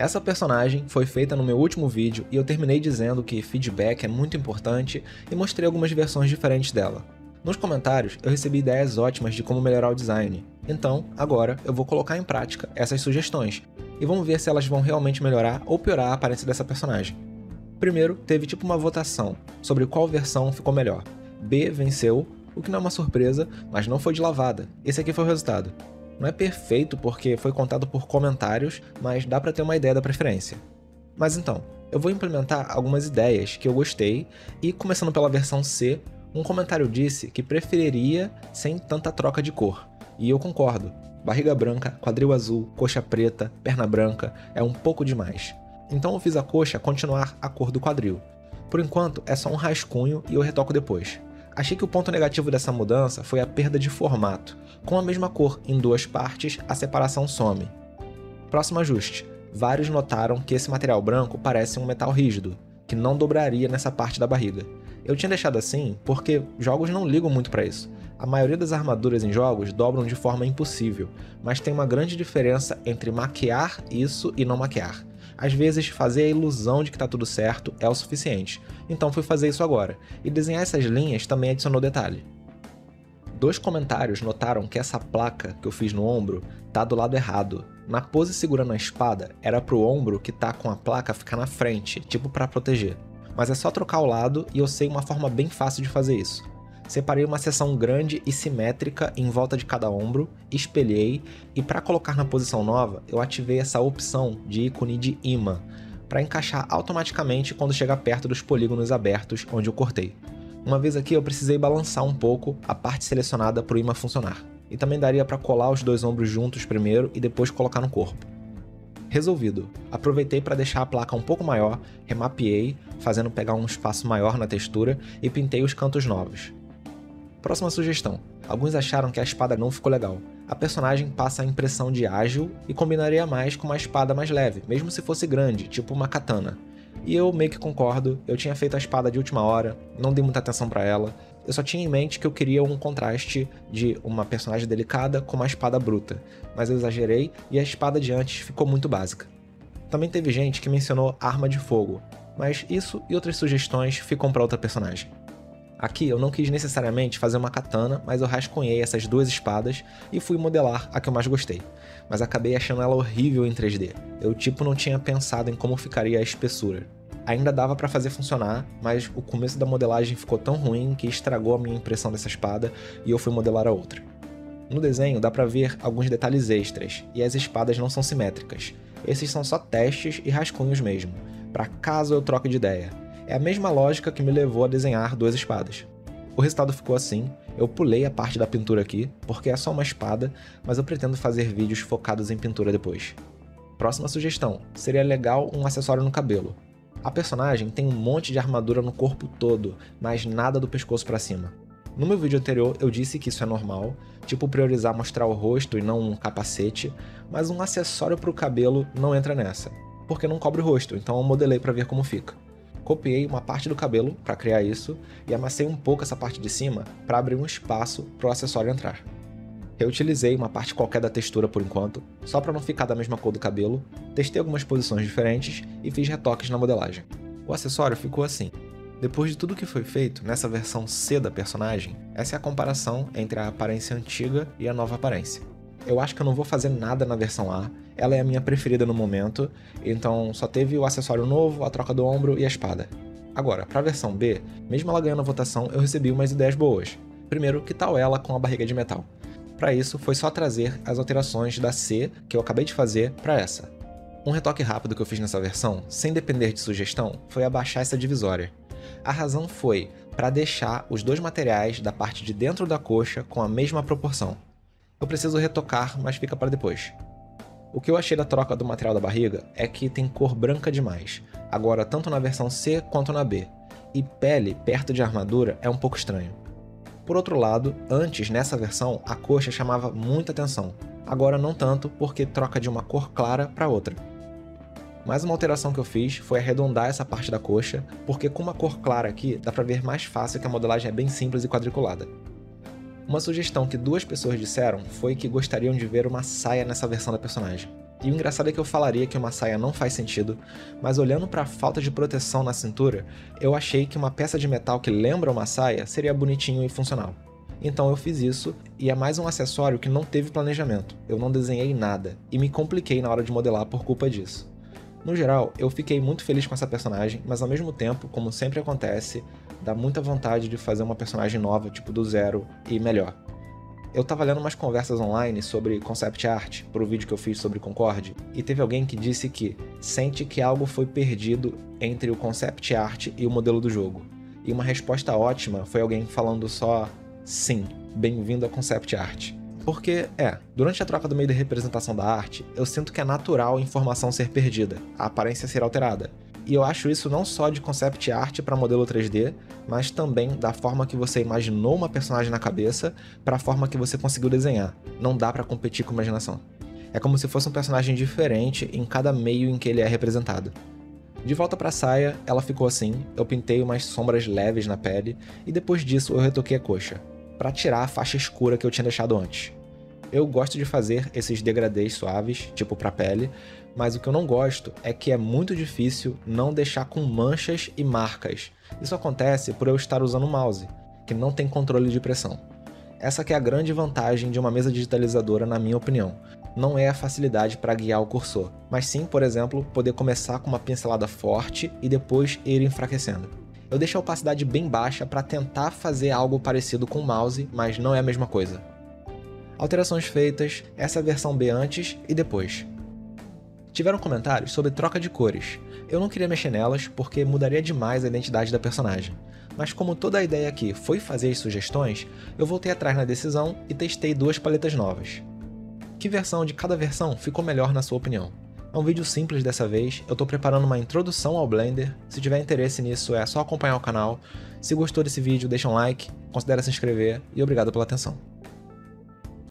Essa personagem foi feita no meu último vídeo e eu terminei dizendo que feedback é muito importante e mostrei algumas versões diferentes dela. Nos comentários eu recebi ideias ótimas de como melhorar o design, então agora eu vou colocar em prática essas sugestões e vamos ver se elas vão realmente melhorar ou piorar a aparência dessa personagem. Primeiro, teve tipo uma votação sobre qual versão ficou melhor. B venceu, o que não é uma surpresa, mas não foi de lavada. Esse aqui foi o resultado. Não é perfeito porque foi contado por comentários, mas dá para ter uma ideia da preferência. Mas então, eu vou implementar algumas ideias que eu gostei e começando pela versão C, um comentário disse que preferiria sem tanta troca de cor. E eu concordo. Barriga branca, quadril azul, coxa preta, perna branca é um pouco demais. Então eu fiz a coxa continuar a cor do quadril. Por enquanto é só um rascunho e eu retoco depois. Achei que o ponto negativo dessa mudança foi a perda de formato. Com a mesma cor em duas partes, a separação some. Próximo ajuste. Vários notaram que esse material branco parece um metal rígido, que não dobraria nessa parte da barriga. Eu tinha deixado assim porque jogos não ligam muito para isso. A maioria das armaduras em jogos dobram de forma impossível, mas tem uma grande diferença entre maquiar isso e não maquiar. Às vezes, fazer a ilusão de que está tudo certo é o suficiente, então fui fazer isso agora, e desenhar essas linhas também adicionou detalhe. Dois comentários notaram que essa placa que eu fiz no ombro tá do lado errado. Na pose segurando a espada, era pro ombro que tá com a placa ficar na frente, tipo para proteger. Mas é só trocar o lado e eu sei uma forma bem fácil de fazer isso. Separei uma seção grande e simétrica em volta de cada ombro, espelhei e para colocar na posição nova, eu ativei essa opção de ícone de imã, para encaixar automaticamente quando chegar perto dos polígonos abertos onde eu cortei. Uma vez aqui eu precisei balançar um pouco a parte selecionada para o imã funcionar. E também daria para colar os dois ombros juntos primeiro e depois colocar no corpo. Resolvido. Aproveitei para deixar a placa um pouco maior, remapeei, fazendo pegar um espaço maior na textura e pintei os cantos novos. Próxima sugestão. Alguns acharam que a espada não ficou legal. A personagem passa a impressão de ágil e combinaria mais com uma espada mais leve, mesmo se fosse grande, tipo uma katana. E eu meio que concordo, eu tinha feito a espada de última hora, não dei muita atenção para ela. Eu só tinha em mente que eu queria um contraste de uma personagem delicada com uma espada bruta, mas eu exagerei e a espada de antes ficou muito básica. Também teve gente que mencionou arma de fogo, mas isso e outras sugestões ficam para outra personagem. Aqui eu não quis necessariamente fazer uma katana, mas eu rascunhei essas duas espadas e fui modelar a que eu mais gostei. Mas acabei achando ela horrível em 3D. Eu tipo não tinha pensado em como ficaria a espessura. Ainda dava para fazer funcionar, mas o começo da modelagem ficou tão ruim que estragou a minha impressão dessa espada e eu fui modelar a outra. No desenho dá para ver alguns detalhes extras, e as espadas não são simétricas. Esses são só testes e rascunhos mesmo, para caso eu troque de ideia. É a mesma lógica que me levou a desenhar duas espadas. O resultado ficou assim, eu pulei a parte da pintura aqui, porque é só uma espada, mas eu pretendo fazer vídeos focados em pintura depois. Próxima sugestão, seria legal um acessório no cabelo. A personagem tem um monte de armadura no corpo todo, mas nada do pescoço para cima. No meu vídeo anterior eu disse que isso é normal, tipo priorizar mostrar o rosto e não um capacete, mas um acessório para o cabelo não entra nessa, porque não cobre o rosto, então eu modelei para ver como fica copiei uma parte do cabelo para criar isso e amassei um pouco essa parte de cima para abrir um espaço para o acessório entrar. Reutilizei uma parte qualquer da textura por enquanto, só para não ficar da mesma cor do cabelo, testei algumas posições diferentes e fiz retoques na modelagem. O acessório ficou assim. Depois de tudo que foi feito nessa versão C da personagem, essa é a comparação entre a aparência antiga e a nova aparência. Eu acho que eu não vou fazer nada na versão A, ela é a minha preferida no momento, então só teve o acessório novo, a troca do ombro e a espada. Agora, para a versão B, mesmo ela ganhando a votação, eu recebi umas ideias boas. Primeiro, que tal ela com a barriga de metal? Para isso, foi só trazer as alterações da C que eu acabei de fazer para essa. Um retoque rápido que eu fiz nessa versão, sem depender de sugestão, foi abaixar essa divisória. A razão foi para deixar os dois materiais da parte de dentro da coxa com a mesma proporção. Eu preciso retocar, mas fica para depois. O que eu achei da troca do material da barriga é que tem cor branca demais, agora tanto na versão C quanto na B, e pele perto de armadura é um pouco estranho. Por outro lado, antes nessa versão a coxa chamava muita atenção, agora não tanto porque troca de uma cor clara para outra. Mais uma alteração que eu fiz foi arredondar essa parte da coxa, porque com uma cor clara aqui dá para ver mais fácil que a modelagem é bem simples e quadriculada. Uma sugestão que duas pessoas disseram foi que gostariam de ver uma saia nessa versão da personagem. E o engraçado é que eu falaria que uma saia não faz sentido, mas olhando para a falta de proteção na cintura, eu achei que uma peça de metal que lembra uma saia seria bonitinho e funcional. Então eu fiz isso e é mais um acessório que não teve planejamento. Eu não desenhei nada e me compliquei na hora de modelar por culpa disso. No geral, eu fiquei muito feliz com essa personagem, mas ao mesmo tempo, como sempre acontece, dá muita vontade de fazer uma personagem nova, tipo do zero e melhor. Eu tava lendo umas conversas online sobre concept art pro vídeo que eu fiz sobre Concorde, e teve alguém que disse que sente que algo foi perdido entre o concept art e o modelo do jogo. E uma resposta ótima foi alguém falando só sim, bem-vindo a concept art. Porque, é, durante a troca do meio de representação da arte, eu sinto que é natural a informação ser perdida, a aparência ser alterada. E eu acho isso não só de concept art para modelo 3D, mas também da forma que você imaginou uma personagem na cabeça para a forma que você conseguiu desenhar. Não dá para competir com imaginação. É como se fosse um personagem diferente em cada meio em que ele é representado. De volta para a saia, ela ficou assim, eu pintei umas sombras leves na pele e depois disso eu retoquei a coxa, para tirar a faixa escura que eu tinha deixado antes. Eu gosto de fazer esses degradês suaves, tipo para pele, mas o que eu não gosto é que é muito difícil não deixar com manchas e marcas. Isso acontece por eu estar usando o mouse, que não tem controle de pressão. Essa é a grande vantagem de uma mesa digitalizadora, na minha opinião. Não é a facilidade para guiar o cursor, mas sim, por exemplo, poder começar com uma pincelada forte e depois ir enfraquecendo. Eu deixo a opacidade bem baixa para tentar fazer algo parecido com o mouse, mas não é a mesma coisa. Alterações feitas, essa versão B antes e depois. Tiveram comentários sobre troca de cores. Eu não queria mexer nelas porque mudaria demais a identidade da personagem. Mas como toda a ideia aqui foi fazer as sugestões, eu voltei atrás na decisão e testei duas paletas novas. Que versão de cada versão ficou melhor na sua opinião? É um vídeo simples dessa vez, eu estou preparando uma introdução ao Blender, se tiver interesse nisso é só acompanhar o canal. Se gostou desse vídeo, deixa um like, considere se inscrever e obrigado pela atenção.